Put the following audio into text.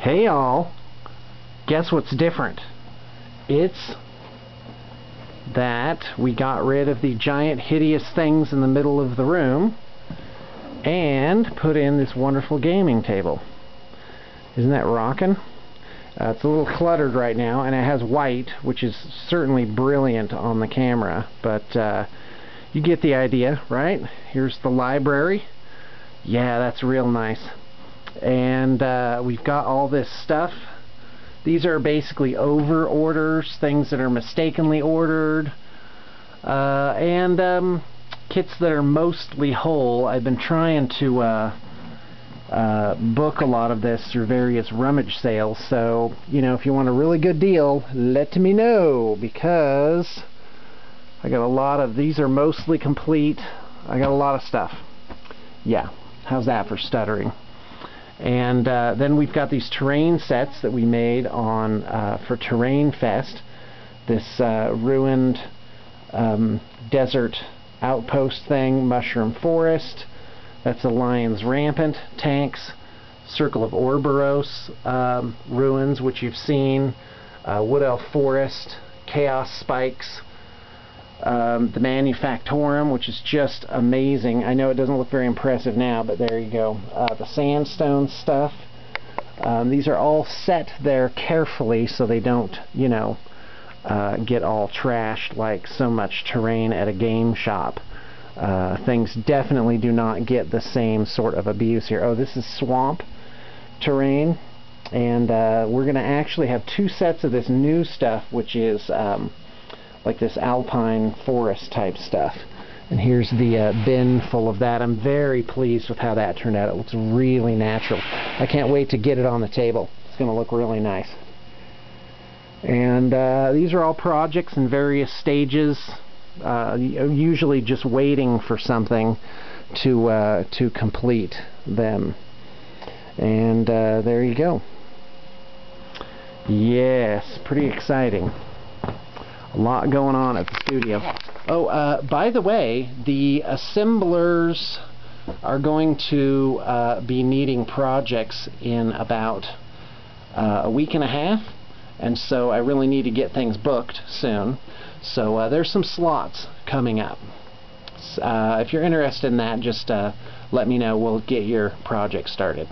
Hey y'all, guess what's different? It's that we got rid of the giant hideous things in the middle of the room and put in this wonderful gaming table. Isn't that rocking? Uh, it's a little cluttered right now and it has white which is certainly brilliant on the camera but uh, you get the idea right here's the library yeah that's real nice and uh, we've got all this stuff. These are basically over orders things that are mistakenly ordered uh, and um, kits that are mostly whole. I've been trying to uh, uh, book a lot of this through various rummage sales so you know if you want a really good deal let me know because I got a lot of these are mostly complete. I got a lot of stuff. Yeah how's that for stuttering and uh, then we've got these terrain sets that we made on uh, for Terrain Fest. This uh, ruined um, desert outpost thing, Mushroom Forest. That's a Lion's Rampant, Tanks, Circle of Ouroboros um, ruins, which you've seen, uh, Wood Elf Forest, Chaos Spikes, um, the Manufactorum, which is just amazing. I know it doesn't look very impressive now, but there you go. Uh, the sandstone stuff. Um, these are all set there carefully so they don't, you know, uh, get all trashed like so much terrain at a game shop. Uh, things definitely do not get the same sort of abuse here. Oh, this is swamp terrain. And uh, we're going to actually have two sets of this new stuff, which is... Um, like this alpine forest type stuff. And here's the uh, bin full of that. I'm very pleased with how that turned out. It looks really natural. I can't wait to get it on the table. It's going to look really nice. And uh, these are all projects in various stages, uh, usually just waiting for something to uh, to complete them. And uh, there you go. Yes, pretty exciting. Lot going on at the studio. Oh, uh, by the way, the assemblers are going to uh, be needing projects in about uh, a week and a half, and so I really need to get things booked soon. So uh, there's some slots coming up. Uh, if you're interested in that, just uh, let me know. We'll get your project started.